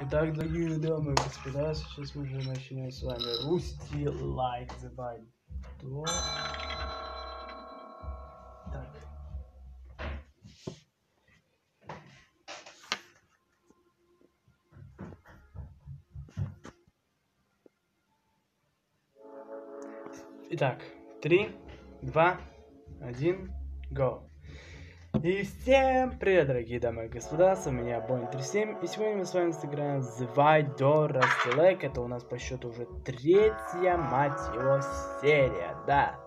Итак, дорогие дамы и господа, сейчас мы уже начнем с вами Русти Like the Vibe. Так. Итак, три, два, один, go. И всем привет, дорогие дамы и господа, с вами я, Бонни 37, и сегодня мы с вами сыграем The Door Select, это у нас по счету уже третья, мать его, серия, да.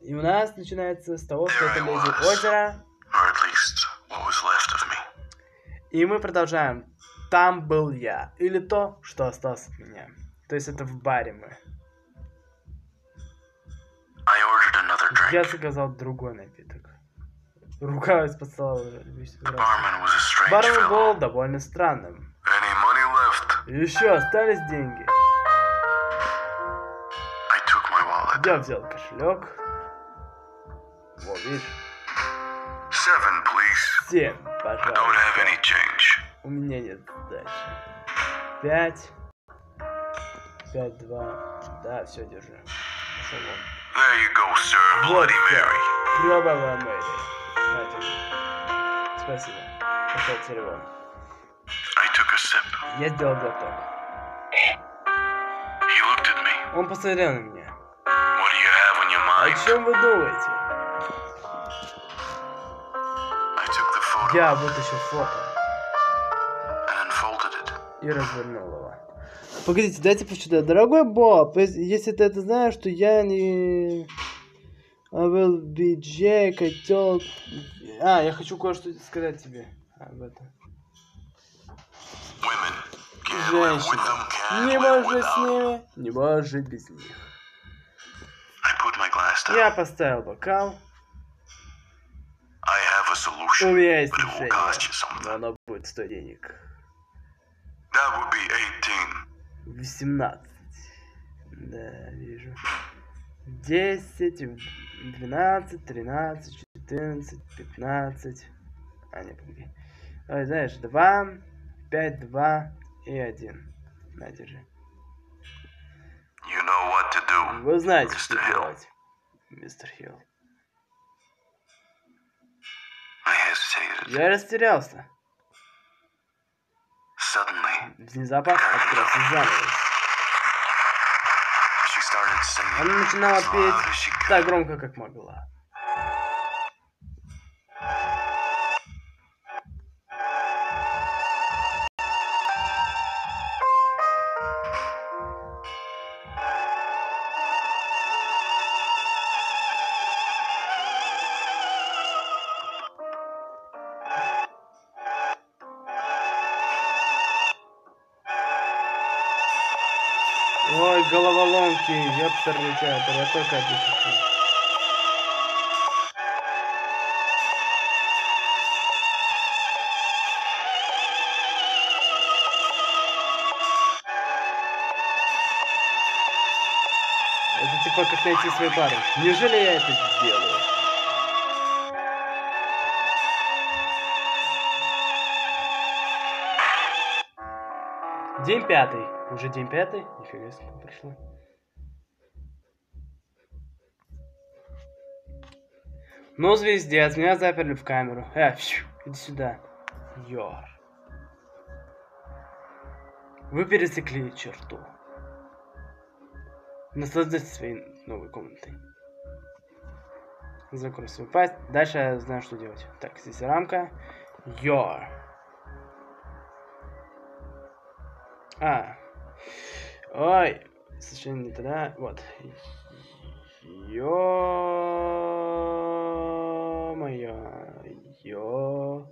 И у нас начинается с того, что это леди озеро, и мы продолжаем. Там был я, или то, что осталось от меня. То есть это в баре мы. Я заказал другой напиток. Рука из-под стола. Бармен был довольно странным. Еще остались деньги. Я взял кошелек. Вот, видишь? Семь, пожалуйста. У меня нет сдачи. Пять. Пять, два. Да, все, держи. Пошел вон. There you go, sir. Bloody Mary. Кровавая Мэри. Держи. Спасибо. A sip. Я сделал глоток. Он посмотрел на меня. What do you have on your О mind? чем вы думаете? I took the photo Я вытащил фото and it. и развернул его. Погодите, дайте посчитать. Дорогой Боб, ес- если ты это знаешь, что я не... I will be J, котел... А, я хочу кое-что сказать тебе об этом. Can't Не можешь с ними, не можешь жить без них. Я поставил бокал. У меня есть решение. Но оно будет стоить денег. That would be 18. 18. Да, вижу. 10, 12, 13, 14, 15. А, не, погоди. Ой, знаешь, 2, 5, 2 и 1. На, держи. You know what to do. Вы знаете, что Mr. Hill. делать, мистер Хилл. Я растерялся. Suddenly, Внезапно открылся занавес. Она начинала петь так громко, как могла. Театр, я только объясню. Это типа как найти свой пары. Неужели я это сделаю? День пятый. Уже день пятый? Нифига себе прошло. Ну, звездец, меня заперли в камеру. Э, фью, иди сюда. Йор. Вы пересекли черту. Наслаждайтесь своей новой комнатой. Закрой свою пасть. Дальше я знаю, что делать. Так, здесь рамка. Йор. А. Ой. Совершенно не туда. Вот. Ё-моё.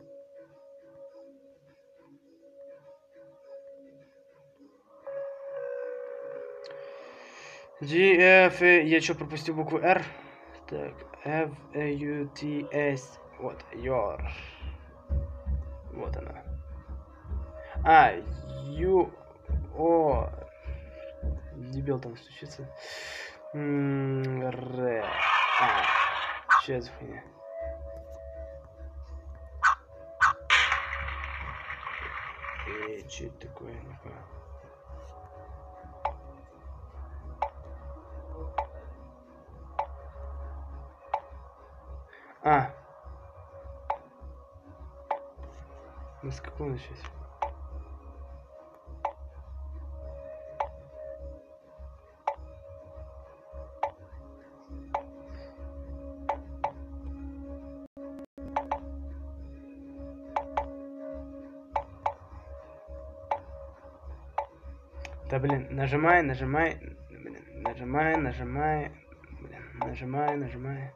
G, F, э, я что, пропустил букву R? Так, F, A, U, T, S. Вот, your. Вот она. А, Ю, О. Дебил там стучится. Р. А, за хуйня? Что это такое, не понял. А. Ну с начать? Нажимай, нажимай, блин, нажимай, нажимай, блин, нажимай, нажимай.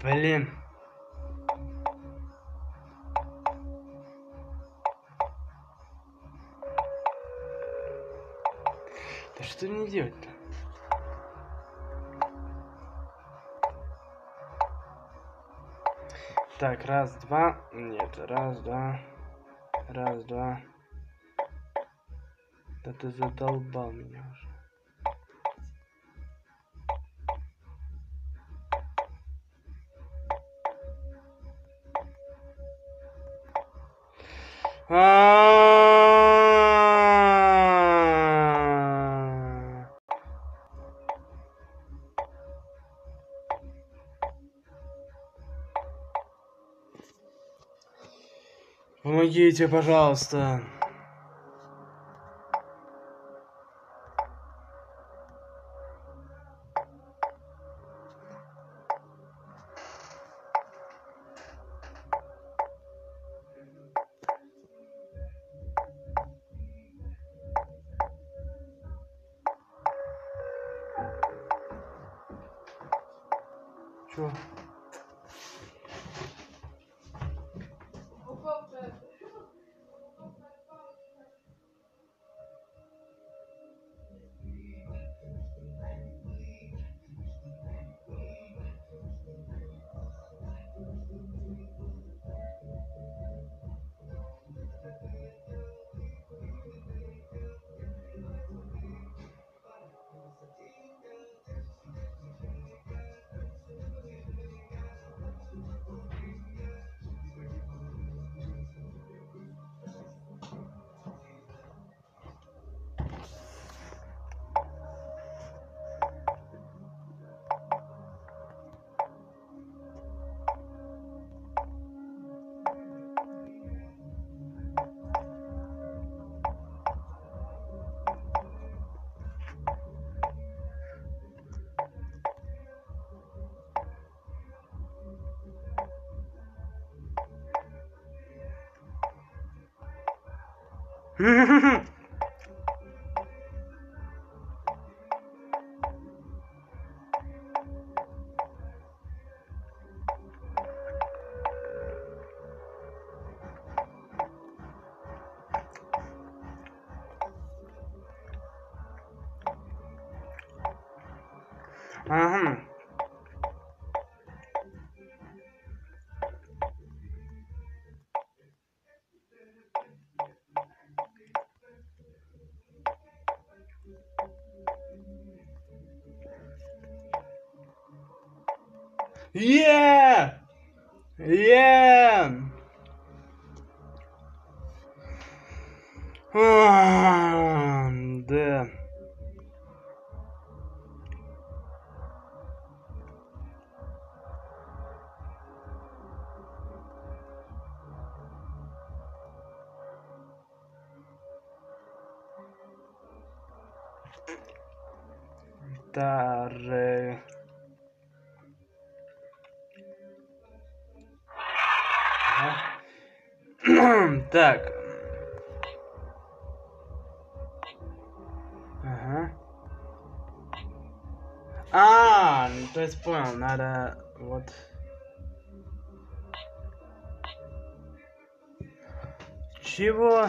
Блин. Да что мне делать-то? Так, раз, два. Нет, раз, два. Раз, два. Да ты задолбал меня уже. А-а-а. Помогите, пожалуйста. Mm-hmm. Yeah! Yeah! А, Да. Тары. Так. Ага. А, ну, то есть понял, надо вот. Чего?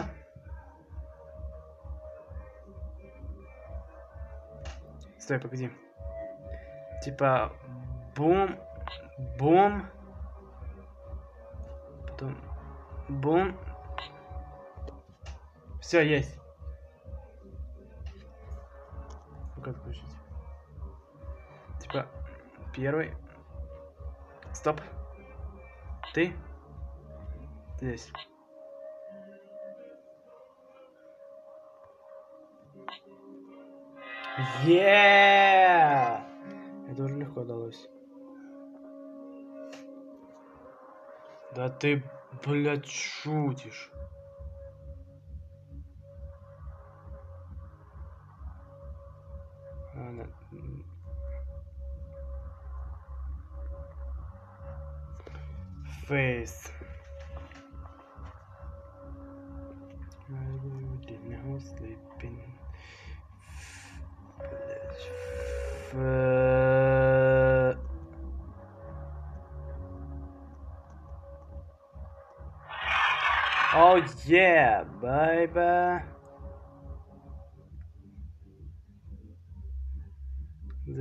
Стой, погоди. Типа бум, бум, потом бум. Все есть. Ну как включить? Типа Первый. Стоп. Ты? Здесь. Yeah! Это уже легко удалось. Да ты, блядь, шутишь. Face.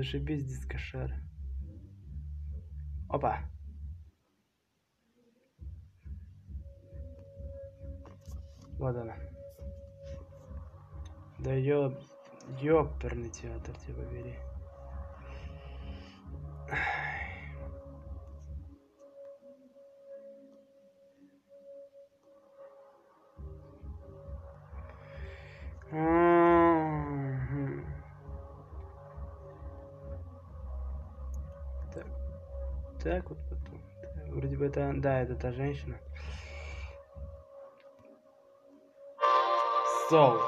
Зашибись, дискошар. Опа. Вот она. Да ё... ёперный театр, тебя бери. Так вот потом. Вроде бы это... Да, это та женщина. Soul.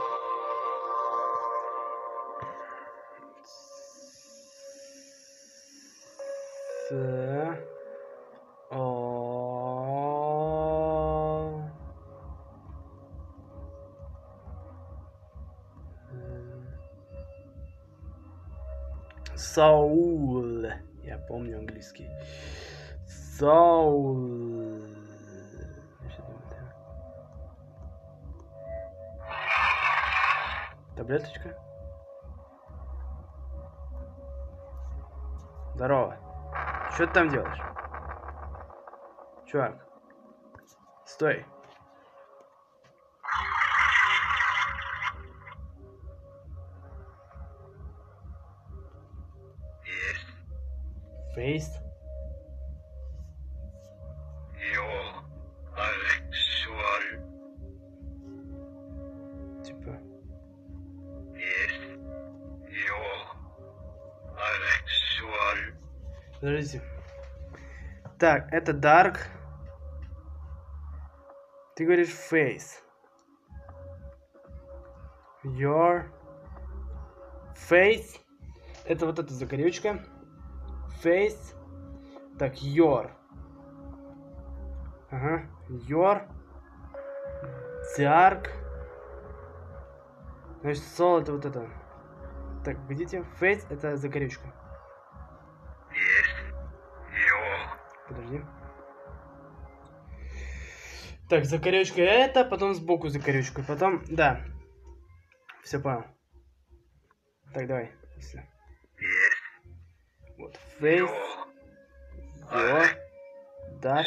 С... О... Саул. Я помню английский. Саул. Таблеточка. Здорово. Что ты там делаешь? Чувак. Стой. Фейс? You're Alexual. Типа. Yes. You're Alexual. Подождите. Так, это Dark. Ты говоришь Face. Your Face. Это вот эта закорючка. Face. Так, Your. Ага. Your. Dark. Значит, Soul это вот это. Так, видите? Face это закорючка. You're Подожди. Так, закорючка это, потом сбоку закорючка, потом, да. Все понял. Так, давай. Всё. Йо, да.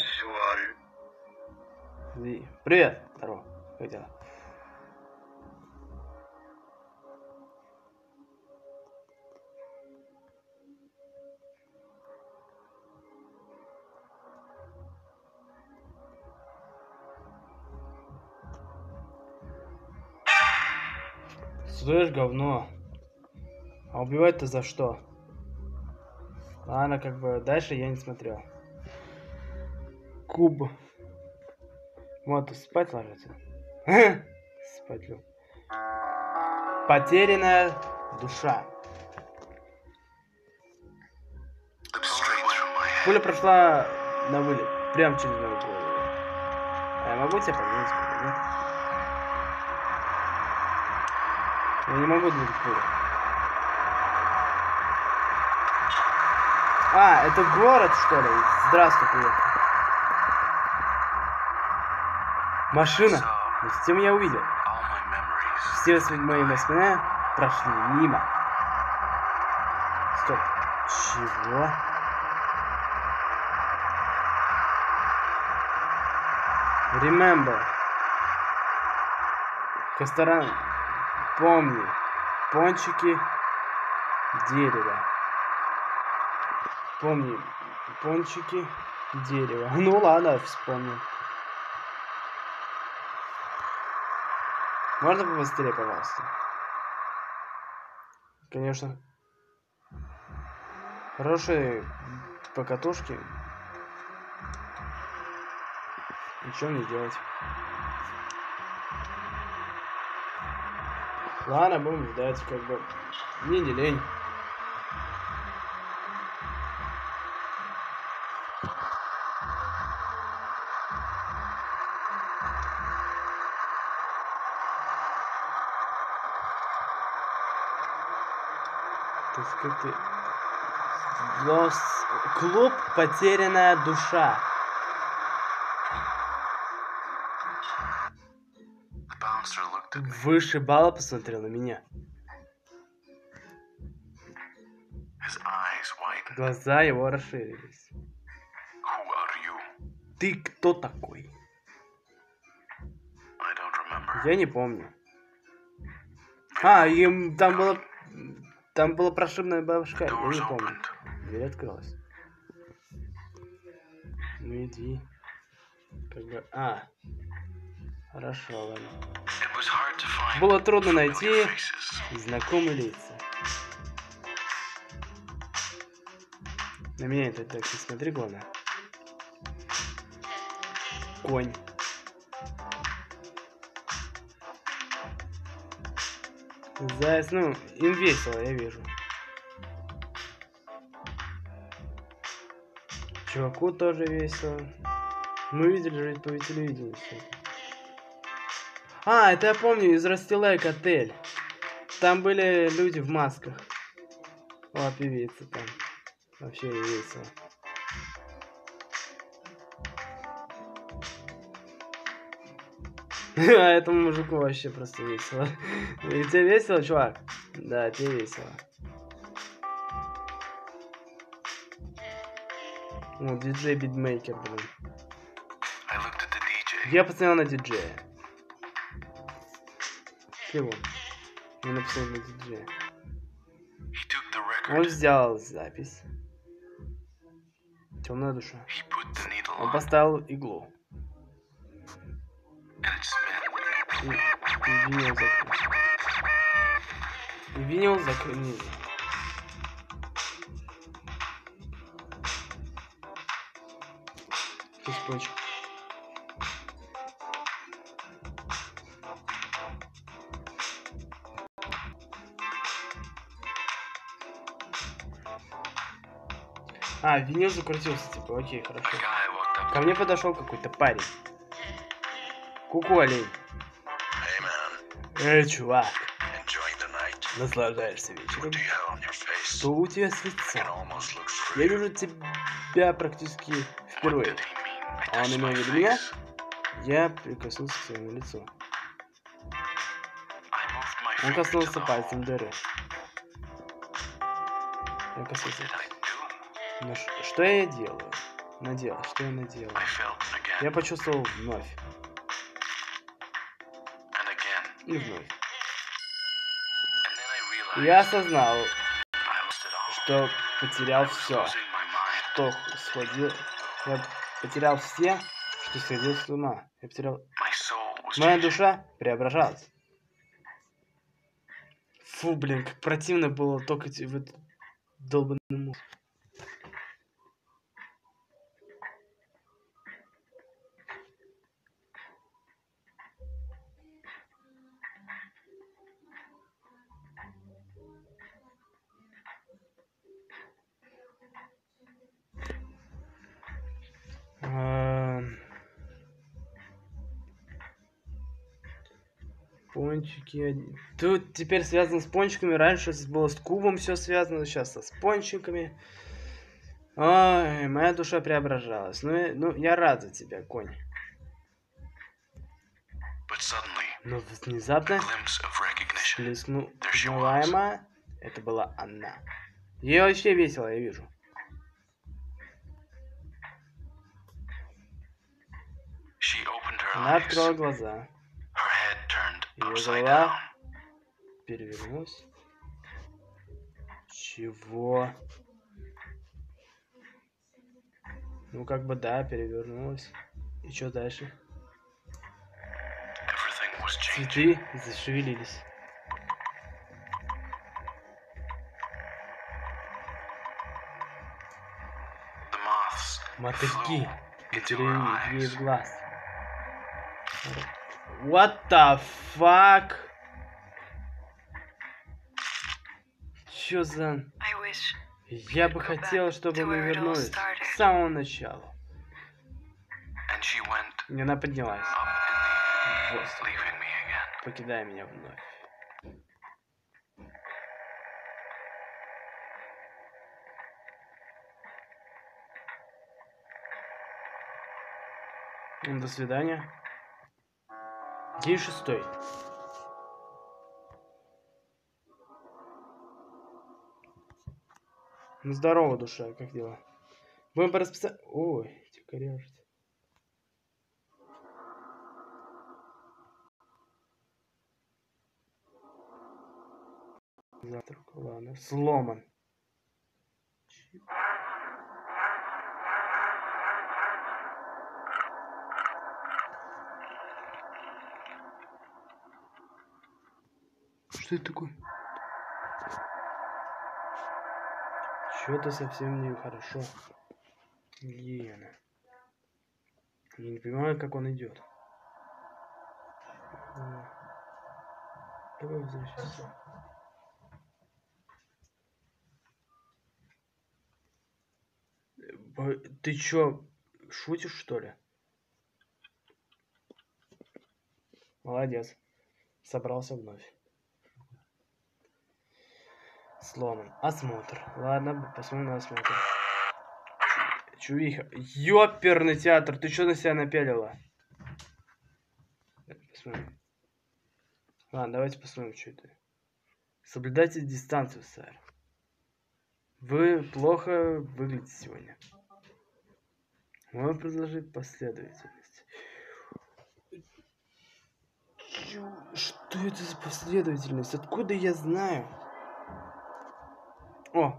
Привет, здорово, как дела? Слышь, говно. А убивать-то за что? Ладно, как бы дальше я не смотрел. Куб. Вот, спать ложится. Спать лег. Потерянная душа. Пуля прошла на вылет. Прям через мою голову. А я могу тебя как-то, нет? Я не могу двигать пулю. А, это город, что ли? Здравствуй, привет. Машина. So, Затем я увидел. Все мои воспоминания прошли мимо. Стоп. Чего? Remember. Косторан. Помни. Пончики. Дерево. Помни, пончики, дерево. Ну ладно, вспомнил. Можно побыстрее, пожалуйста? Конечно. Хорошие покатушки. Ничего не делать. Ладно, будем ждать, как бы. Мне не лень. Как. Лос... Клуб «Потерянная душа». Выше балла посмотрел на меня. Глаза его расширились. Ты кто такой? Я не помню. А, им там было... Там была прошибная бабушка. Я не помню. Дверь открылась. Ну иди. Как бы... А. Хорошо, ладно. Было трудно найти знакомые лица. На меня это так не смотри, главное. Конь. Заяц, ну, им весело, я вижу. Чуваку тоже весело. Мы видели же по телевидению это. А, это я помню из Растилайк отель. Там были люди в масках. О, певица там. Вообще весело. А этому мужику вообще просто весело. И тебе весело, чувак? Да, тебе весело. Ну, диджей битмейкер, блин. Я посмотрел на диджея. Кого? Я написал на диджея. Он взял запись. Темная душа. Он поставил иглу. Винил закрыл. Винил закрыл. Цепочка. А, винил закрутился, типа, окей, хорошо. Ко мне подошел какой-то парень. Куку, олень. Эй, чувак, наслаждаешься вечером? Что у тебя с лицом? Я вижу тебя практически впервые. А он имел в виду меня? Я прикоснулся к своему лицу. Он коснулся пальцем дыры. Я коснулся. Ну, что я делаю? Наделал, что я наделал? Я почувствовал вновь. I realized Я осознал, что потерял все. Что сходил... Я потерял все, что сходил с ума. Я потерял Моя душа преображалась. Фу, блин, как противно было только эти вот долбанный мозг. Пончики. одни- Тут теперь связано с пончиками. Раньше было с кубом все связано, сейчас со пончиками. Ой, моя душа преображалась. Ну, я- ну, я рад за тебя, конь. Но внезапно glimpse of recognition. сплеснул There she was. узнаваемо. Это была она. Ей вообще весело, я вижу. Она открыла глаза, upside голова перевернулась. Чего? Ну, как бы да, перевернулась. И что дальше? Цветы зашевелились. Мотыльки eyes. в глаз. What the fuck? Чё за... Я бы хотел, чтобы мы вернулись. And she went И она поднялась. воздух, покидая меня вновь. До свидания. День шестой. Ну, здорово, душа, как дела? Будем по расписанию... Ой, тихо режет. Завтрак, ладно. Сломан. Что это такое? Что-то совсем нехорошо. Где она? Я не понимаю, как он идет. Давай возвращайся. Ты чё, шутишь, что ли? Молодец. Собрался вновь. Сломан. Осмотр. Ладно, посмотрим на осмотр. Чувиха. Ёперный театр, ты что на себя напялила? Посмотрим. Ладно, давайте посмотрим, что это. Соблюдайте дистанцию, сэр. Вы плохо выглядите сегодня. Можно предложить последовательность. Что это за последовательность? Откуда я знаю? О!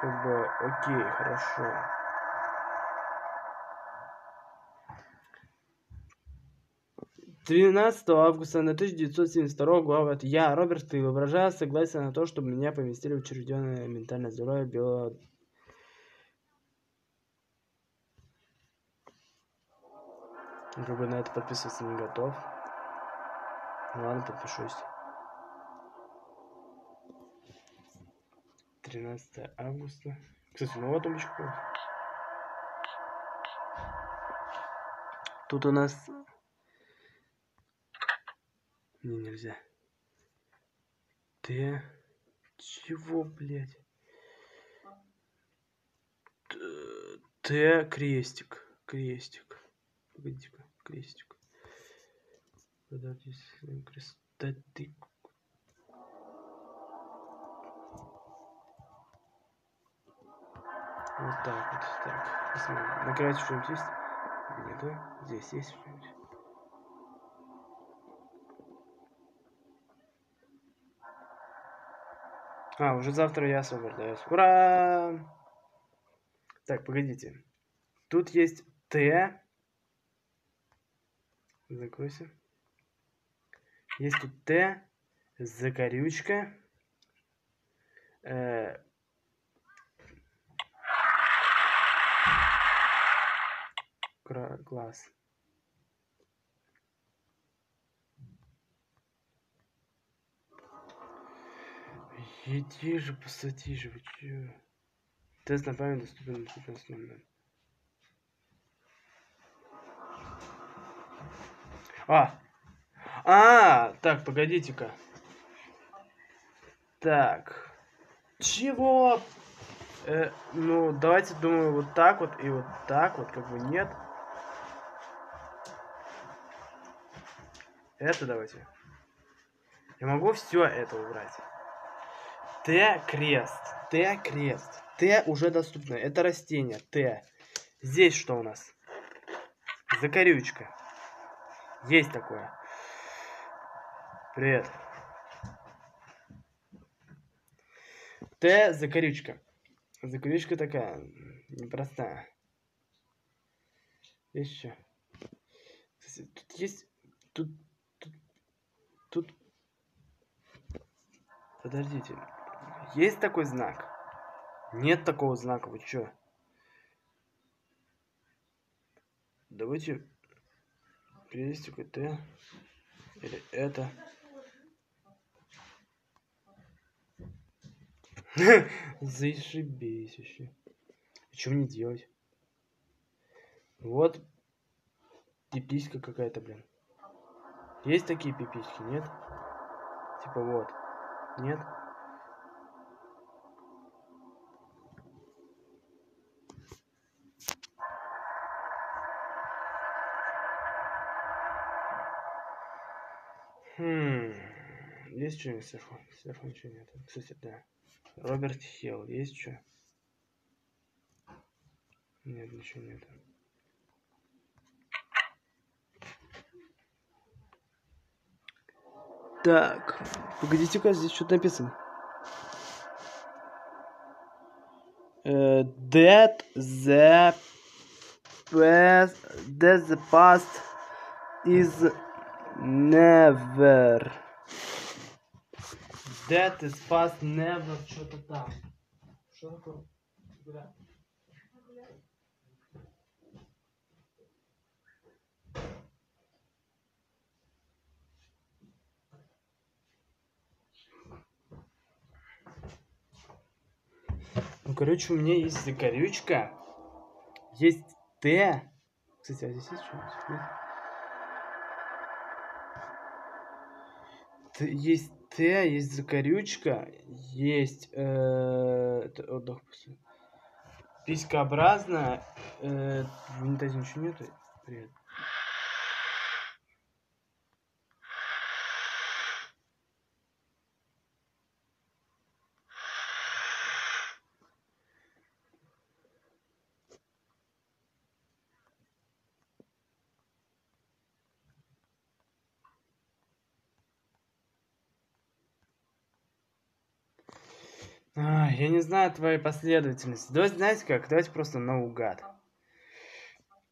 Как бы, окей, хорошо. Тринадцатого августа на 1972 глава я, Роберт Стил, выражаю согласие на то, чтобы меня поместили в учрежденное ментальное здоровье белого... Как бы на это подписываться не готов. Ну ладно, подпишусь. 13 августа. Кстати, вот тумбочку. Тут у нас... Не, нельзя. Т... Чего, блядь? Т- крестик. Крестик. Погоди-ка, крестик. Крест. Да ты... Вот так вот, так. Посмотрим. На кровати что-нибудь есть? Нету. Здесь есть что-нибудь? А, уже завтра я освобождаюсь. Ура! Так, погодите. Тут есть Т. Закройся. Есть тут Т. Закорючка. Э, класс. Иди же, посади же, вы чё? Тест на память доступен на 15.00. А! А, так, погодите-ка. Так. Чего? Э, ну, давайте, думаю, вот так вот и вот так вот, как бы нет. Это давайте. Я могу все это убрать. Т крест. Т крест. Т уже доступно. Это растение. Т. Здесь что у нас? Закорючка. Есть такое. Привет. Т закорючка. Закорючка такая, непростая. Еще. Тут есть... Тут... Тут... Тут... Подождите. Есть такой знак? Нет такого знака, вы чё? Давайте крестик Т. Или это. Зашибись вообще. Что мне делать? Вот пиписька какая-то, блин. Есть такие пиписьки, нет? Типа вот. Нет? Хм. Есть что-нибудь сверху? Сверху ничего нет. Кстати, да. Роберт Хилл, есть что? Нет, ничего нет. Так, погодите-ка, здесь что-то написано. That the past, that the past is never. That is past never что-то там. Что такое? Куда? Ну, короче, у меня есть закорючка. Есть Т. Кстати, а здесь есть что-нибудь? Есть Т, есть закорючка, есть э, отдых после. Писькообразная. Э, в унитазе ничего нету. Привет. А, я не знаю твоей последовательности. Давайте, знаете как? Давайте просто наугад.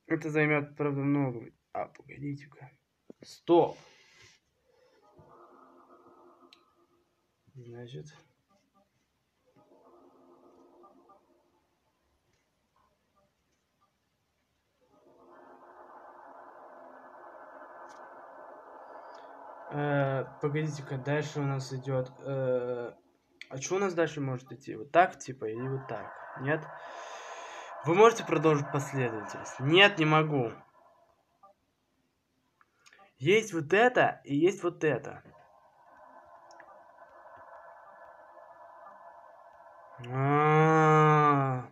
Это займет, правда, много. А, погодите-ка. Стоп. Значит... Э, Погодите-ка, дальше у нас идет. э, А что у нас дальше может идти? Вот так, типа, или вот так? Нет? Вы можете продолжить последовательность? Нет, не могу. Есть вот это и есть вот это. А,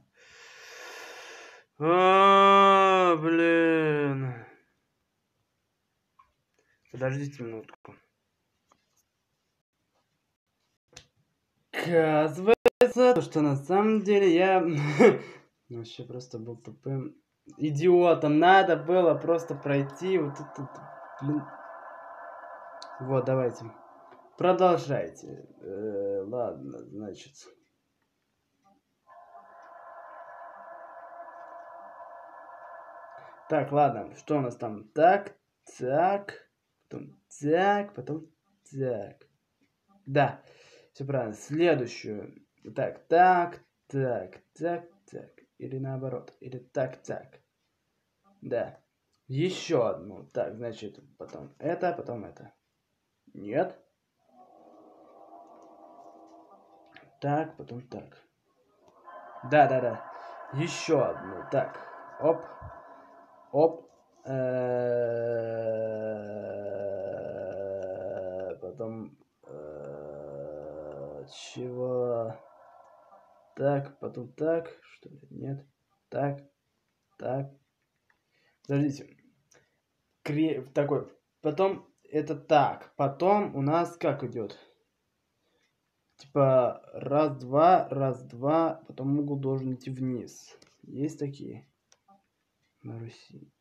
А, блин. Подождите минутку. Оказывается, что на самом деле я вообще просто был тупым идиотом. Надо было просто пройти вот это, блин. Вот, давайте. Продолжайте. Э, ладно, значит. Так, ладно, что у нас там? Так, так, потом так, потом так. Да, все правильно. Следующую. Так, так, так, так, так. Или наоборот. Или так, так. Да. Еще одну. Так, значит, потом это, потом это. Нет. Так, потом так. Да, да, да. Еще одну. Так. Оп. Оп. Э, Потом... Чего? Так, потом так. Что ли? Нет. Так. Так. Подождите. Кре... Такой. Потом это так. Потом у нас как идет? Типа раз, два, раз, два. Потом угол должен идти вниз. Есть такие? На Руси.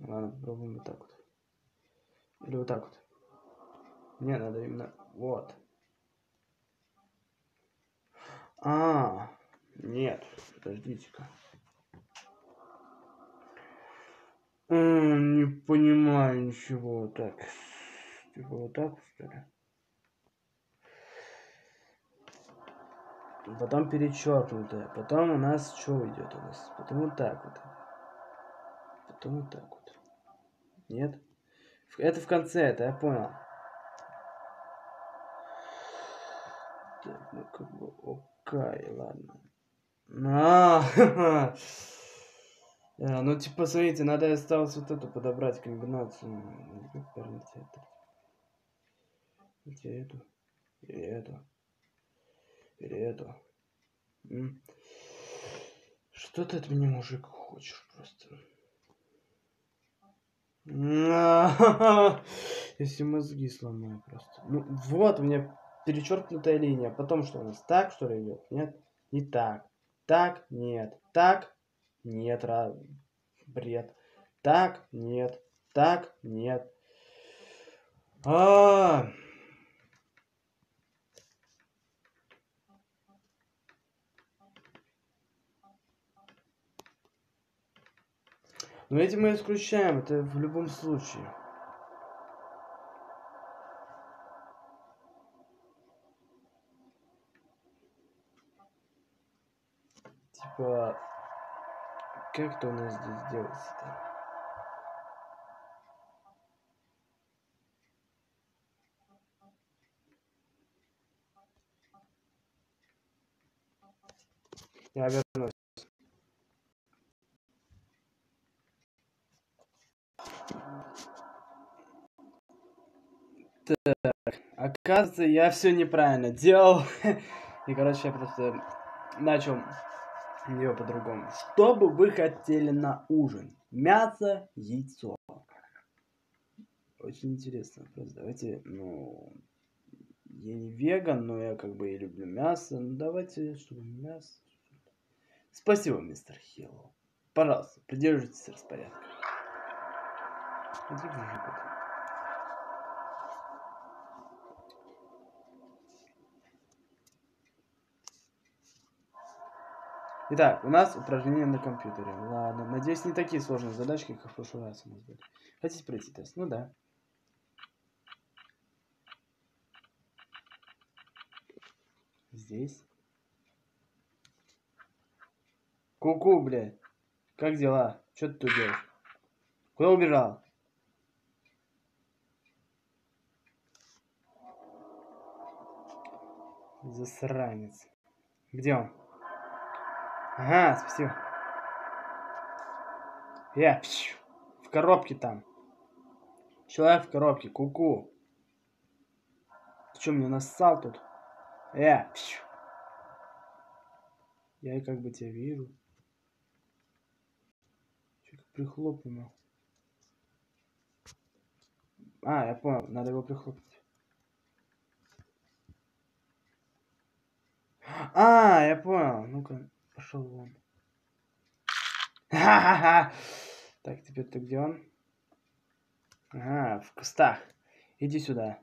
Ладно, попробуем вот так вот. Или вот так вот. Мне надо именно вот. А, нет, подождите-ка. М, Не понимаю ничего. Так, типа вот так, что ли? Потом перечеркнутое. Потом у нас что идет у нас? Потом вот так вот. Потом вот так вот. Нет? Это в конце, это я понял. Окей, ладно. А, А, ну типа, смотрите, надо осталось вот эту подобрать комбинацию. Где эту? Или эту? Или эту? Что ты от меня, мужик, хочешь просто? На, Если мозги сломаю просто. Ну вот, меня перечеркнутая линия. Потом что у нас? Так, что ли, идет? Нет? Не так. Так, нет. Так, нет. Ра... Бред. Так, нет. Так, нет. А, Ну эти мы исключаем, это в любом случае. Типа, как это у нас здесь делается-то? Я вернусь. Оказывается, я все неправильно делал. И, короче, я просто начал ее по-другому. Что бы вы хотели на ужин? Мясо, яйцо. Очень интересно. Давайте, ну, я не веган, но я как бы и люблю мясо. Ну, давайте, чтобы мясо. Спасибо, мистер Хилл. Пожалуйста, придерживайтесь распорядка. Иди в жопу. Итак, у нас упражнения на компьютере. Ладно, надеюсь, не такие сложные задачки, как в прошлый раз у нас были. Хотите пройти тест? Ну да. Здесь. Ку-ку, блядь. Как дела? Что ты тут делаешь? Куда убежал? Засранец. Где он? Ага, спасибо. Я, в коробке там. Человек в коробке, куку. Ты что, мне нассал тут? Я, пщу. Я как бы тебя вижу. Чё, как прихлопнул. А, я понял, надо его прихлопнуть. А, я понял. Ну-ка, пошел вон. Ха-ха-ха. Так, теперь ты где он? Ага, в кустах. Иди сюда.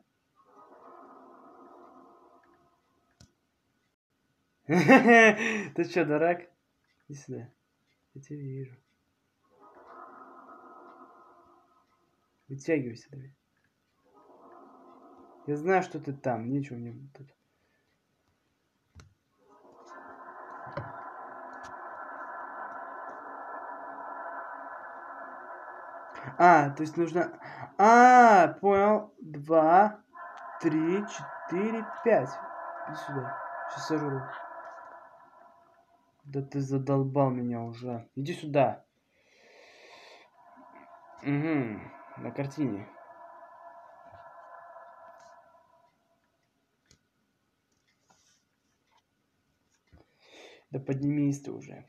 Ты что, дурак? Иди сюда. Я тебя вижу. Вытягивайся давай. Я знаю, что ты там. Нечего мне тут. А, то есть нужно... А, понял. Два, три, четыре, пять. Иди сюда. Сейчас сожру. Да ты задолбал меня уже. Иди сюда. Угу. На картине. Да поднимись ты уже.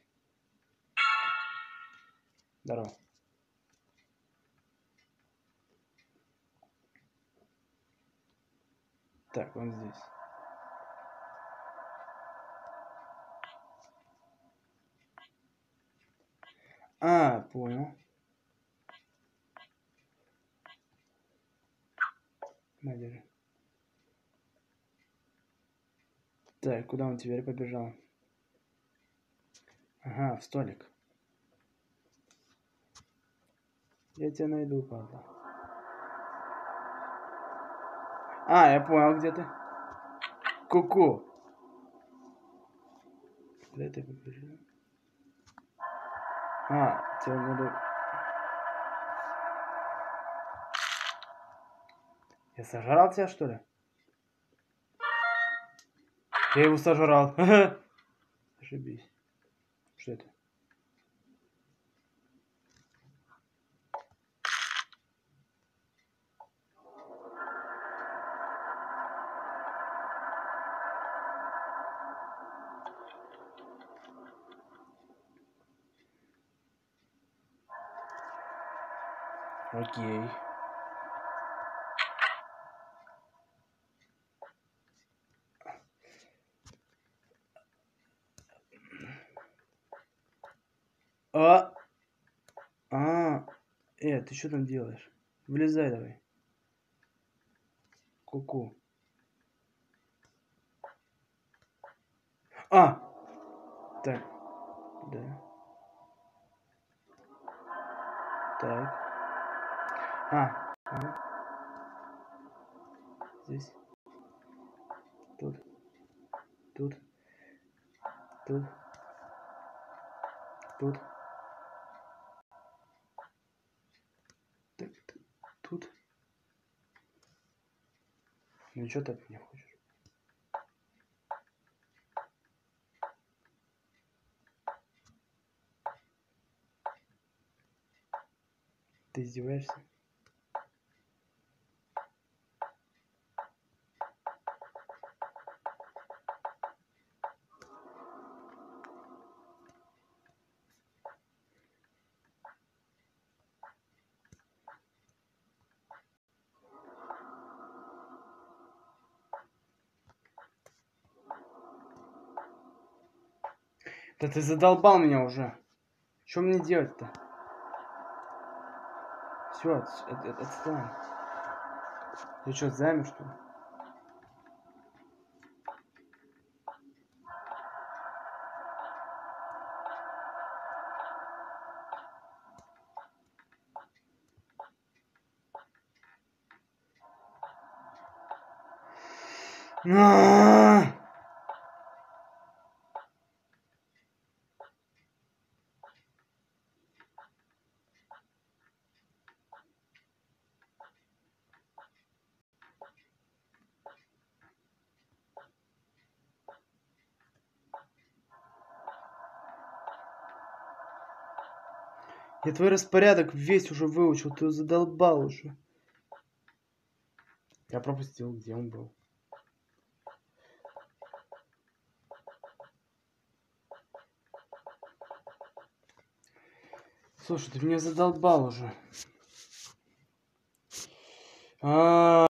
Здорово. Так, он здесь. А, понял. На. Так, куда он теперь побежал? Ага, в столик. Я тебя найду, падла. А, я понял, где ты. Ку-ку. Куда ты побежал? А, тебе надо... Я сожрал тебя, что ли? Я его сожрал. Ошибись. Что это? Окей. А, а, э, ты что там делаешь? Вылезай давай. Ку-ку. А! Так. Да. Так. А. ага. Здесь. Тут. Тут. Тут. Тут. Так, тут. Ну что ты меня хочешь? Ты издеваешься? Да ты задолбал меня уже. Что мне делать-то? Все, от, от- от- отстань. Ты что, замер, что ли? А! Я твой распорядок весь уже выучил, ты задолбал уже. Я пропустил, где он был. Слушай, ты меня задолбал уже. Ай,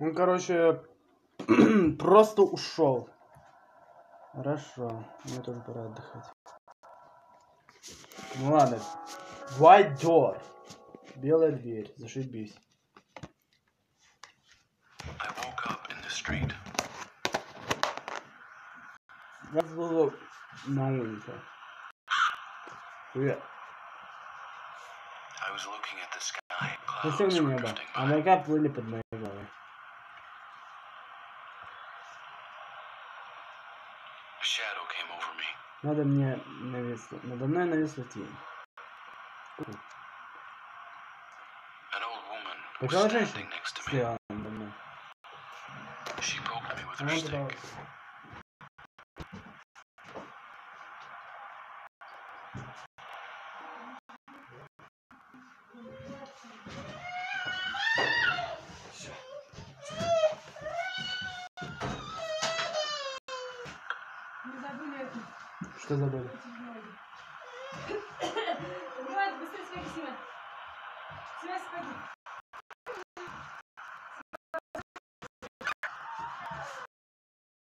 Он, короче, просто ушел. Хорошо, мне тоже пора отдыхать. Ну ладно. White door. Белая дверь. Зашибись. Я было на улице. Привет. I was looking at the sky. Clouds were drifting А by. облака плыли под моей головой. A shadow came over me. Надо мне нависло. Надо мной нависла тень. Какая standing женщина стояла надо мной? She poked me with her Она stick. Что забыли? Давай, быстрее свои. Снимай сапоги.